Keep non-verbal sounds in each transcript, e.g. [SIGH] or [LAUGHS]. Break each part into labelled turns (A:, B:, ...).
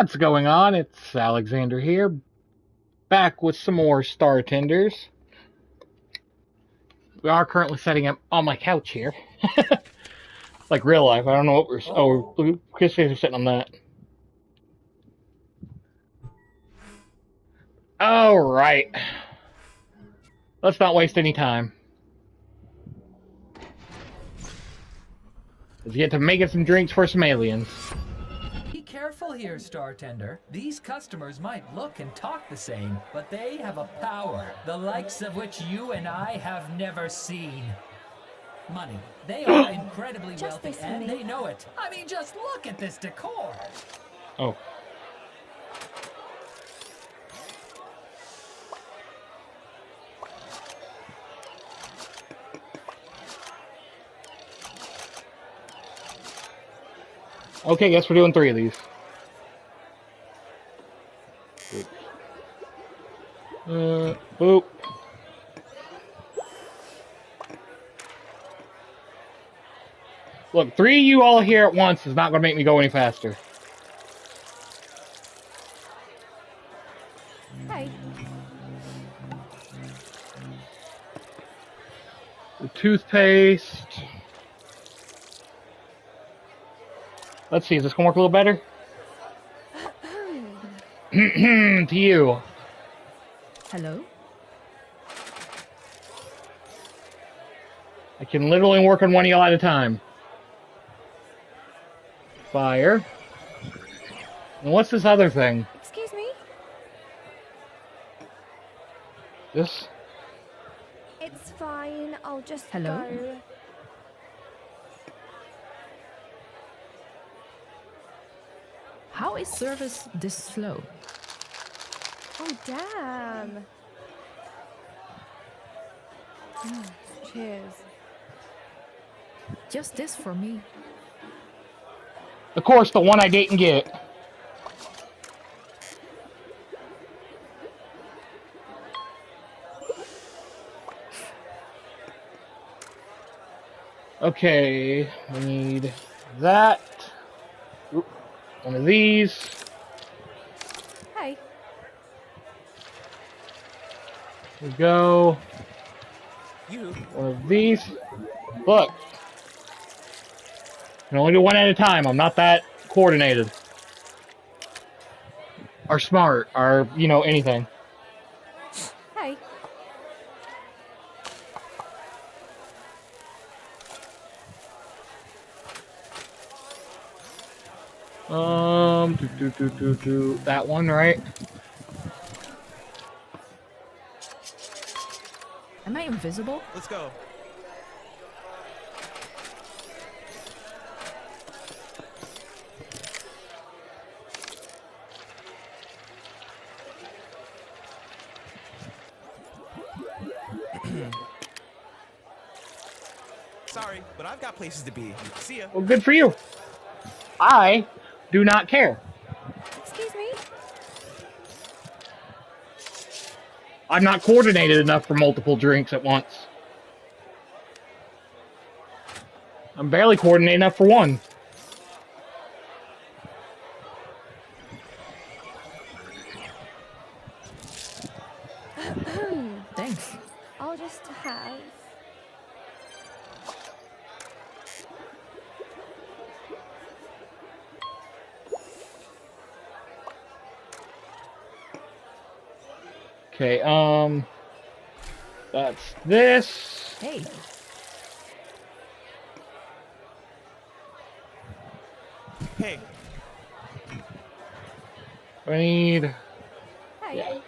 A: What's going on? It's Alexander here, back with some more Startenders. We are currently setting up on my couch here. [LAUGHS] like real life. I don't know what we're. Oh, Chris is sitting on that. Alright. Let's not waste any time. Let's get to making some drinks for some aliens.
B: Be careful here, Star These customers might look and talk the same, but they have a power, the likes of which you and I have never seen. Money. They are [COUGHS] incredibly
C: Just
B: wealthy, and they know it. I mean, just look at this decor.
A: Oh. Okay, guess we're doing three of these. Look, three of you all here at once is not going to make me go any faster.
C: Hey,
A: The toothpaste. Let's see, is this gonna work a little better? [CLEARS THROAT] to you.
C: hello?
A: I can literally work on one of y'all at a time. Fire. And what's this other thing?
C: Excuse me?
A: This?
C: It's fine. I'll just
D: Hello?
C: go.
D: How is service this slow?
C: Oh, damn. Mm, cheers.
D: Just this for me.
A: Of course, the one I didn't get. Okay, we need that. Oop, One of these.
C: Hey,
A: Here we go.
E: You.
A: One of these. Look. I can only do one at a time. I'm not that coordinated. Or smart, or, you know, anything.
C: hey.
A: Um, do, do, do, do, do. That one, right?
D: Am I invisible?
E: Let's go. Sorry, but I've got places to be. See ya.
A: Well, good for you. I do not care.
C: Excuse me?
A: I'm not coordinated enough for multiple drinks at once. I'm barely coordinated enough for one. [CLEARS THROAT]
D: Thanks.
C: I'll just have.
A: Okay, um, that's this.
D: Hey,
E: Hey,
A: I need.
C: Hey.
A: Yeah.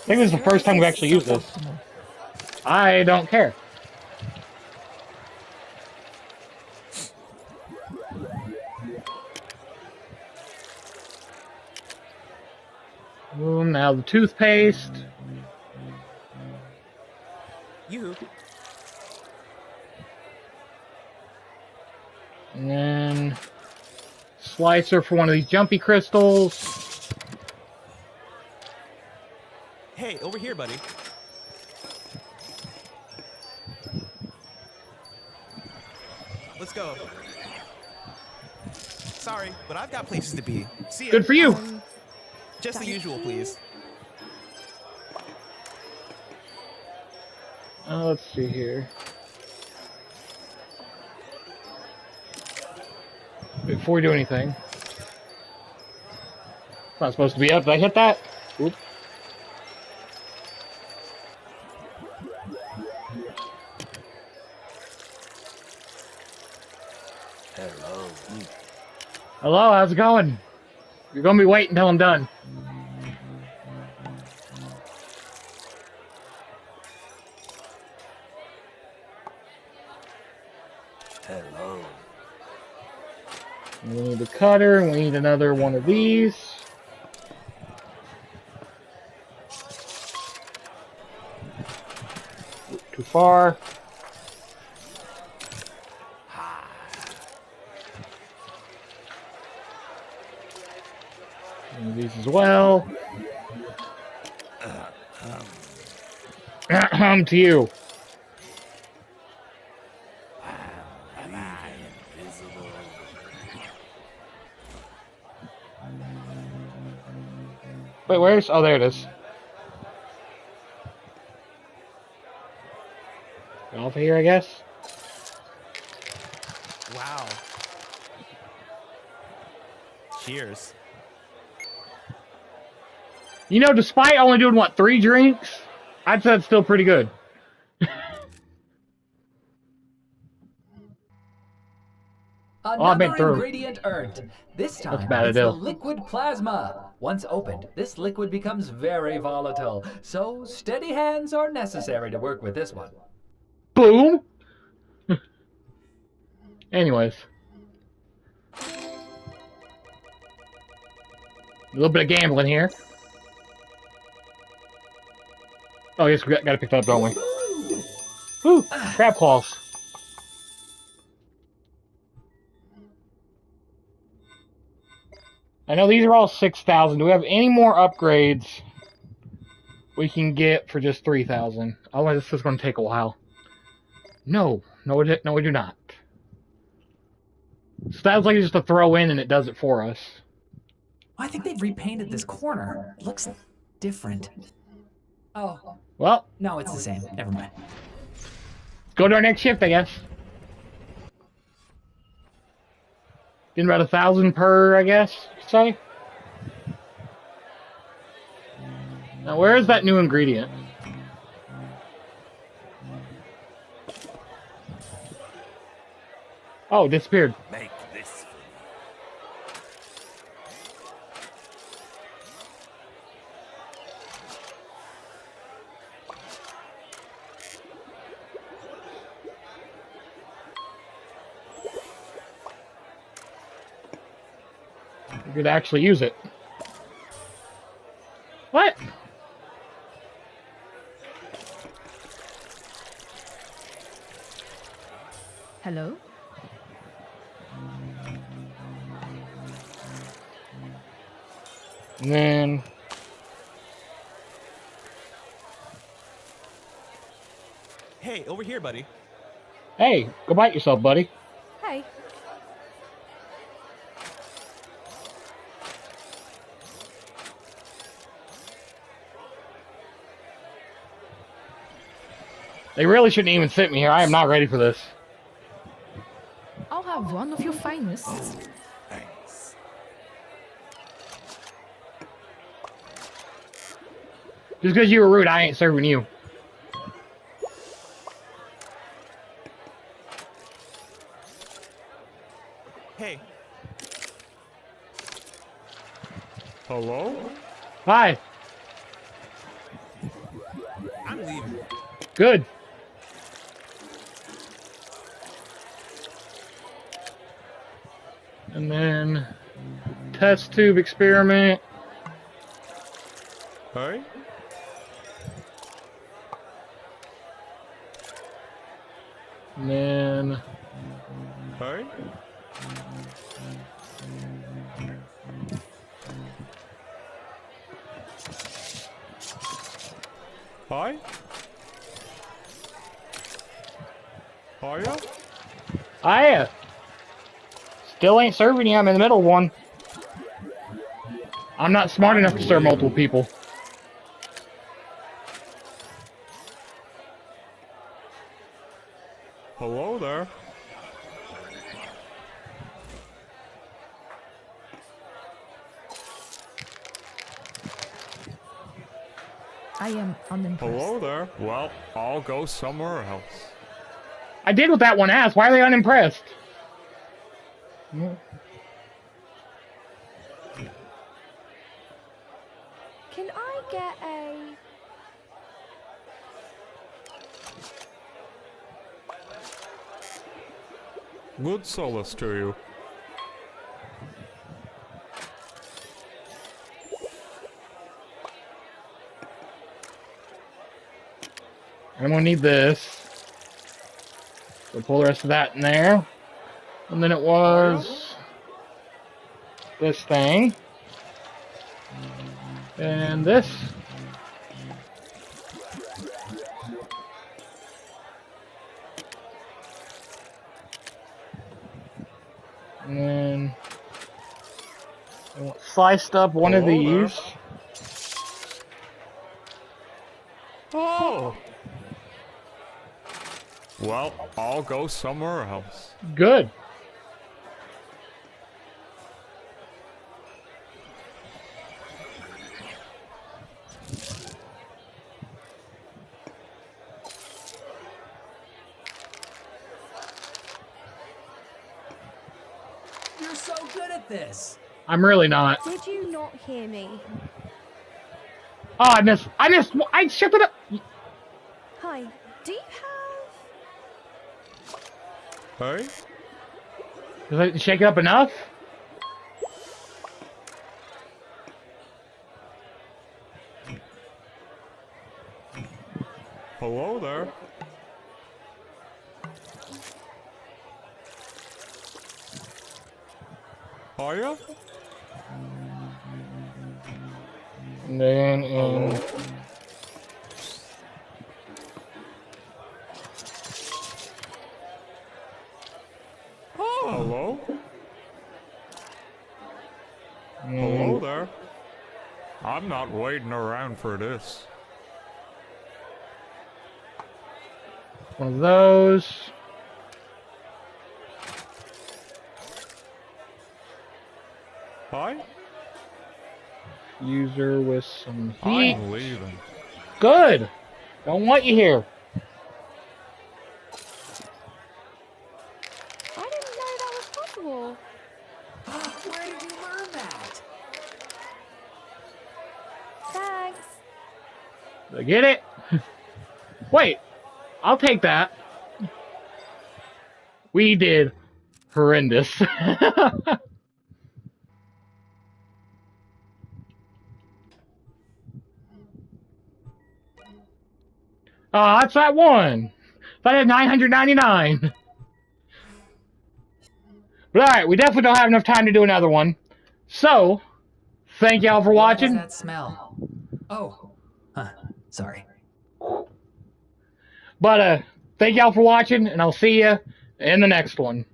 A: I think this is the first time we've actually used this. I don't care. Boom, now the toothpaste.
E: you.
A: And then slicer for one of these jumpy crystals.
E: Hey, over here, buddy. let's go. Sorry, but I've got places to be. See ya.
A: Good for you.
C: Um,
E: Just the usual, please.
A: Uh, let's see here. Before we do anything. It's not supposed to be up. Did I hit that? Oop.
F: Hello.
A: Hello, how's it going? You're gonna be waiting until I'm done.
F: Hello.
A: We need a cutter, we need another one of these. Too far. These as well. [CLEARS THROAT] Um, to you. Wait, where's? Oh, there it is. Off here, I guess.
E: Wow. Cheers.
A: You know, despite only doing what three drinks, I'd say it's still pretty good. [LAUGHS]
B: Oh, Another
A: I've been through.
B: ingredient earned. This time, it's the liquid plasma. Once opened, this liquid becomes very volatile, so steady hands are necessary to work with this one.
A: Boom. [LAUGHS] Anyways, a little bit of gambling here. Oh, yes, we got, got to pick that up, don't we? Whew, crab claws. I know these are all 6,000. Do we have any more upgrades we can get for just 3,000? Otherwise, this is going to take a while. No, no, we, no, we do not. So Sounds like just a throw in and it does it for us.
G: I think they've repainted this corner. It looks different. Oh,
A: Well,
G: no, it's the same. Never mind.
A: let's go to our next shift, I guess. Getting about a thousand per, I guess, you say. Now, where is that new ingredient? Oh, it disappeared.
F: Make
A: We could actually use it. What?
D: Hello?
A: And then
E: Hey, over here, buddy.
A: Hey, go bite yourself, buddy. They really shouldn't even sit me here. I am not ready for this.
D: I'll have one of your finest.
F: Thanks.
A: Just because you were rude, I ain't serving you.
E: Hey,
H: Hello?
A: Hi.
E: I'm leaving.
A: Good. And then test tube experiment.
H: Hi?
A: And then
H: Hi? Hi? Hiya?
A: Hiya. Still ain't serving you. I'm in the middle of one. I'm not smart enough to serve multiple people.
H: Hello there.
D: I am unimpressed.
H: Hello there. Well, I'll go somewhere else.
A: I did what that one asked. Why are they unimpressed?
C: Can I get a.
H: Good solace to you.
A: I'm gonna need this. We'll pull the rest of that in there. And then it was this thing. And this. And then I sliced up one of these.
H: Oh! Well, I'll go somewhere else.
A: Good.
B: You're so good at this.
A: I'm really not.
C: Did you not hear me?
A: Oh, I missed. I missed. I shipped it up.
C: Hi. Do you have.
H: Hey?
A: Did I shake it up enough?
H: Hello there. Hiya?
A: And then in.
H: Hello?
A: Oh, and hmm.
H: Hello there. I'm not waiting around for this.
A: One of those.
H: Hi?
A: User with some heat.
H: I'm leaving.
A: Good. Don't want you here.
C: I didn't know that was possible.
B: Where did you learn that?
C: Thanks.
A: I get it. [LAUGHS] Wait, I'll take that. We did horrendous. [LAUGHS] Oh, that's that one. But I had 999. But alright, we definitely don't have enough time to do another one. So, thank y'all for
G: What
A: watching.
G: that smell? Oh. Huh. Sorry.
A: But uh, thank y'all for watching, and I'll see you in the next one.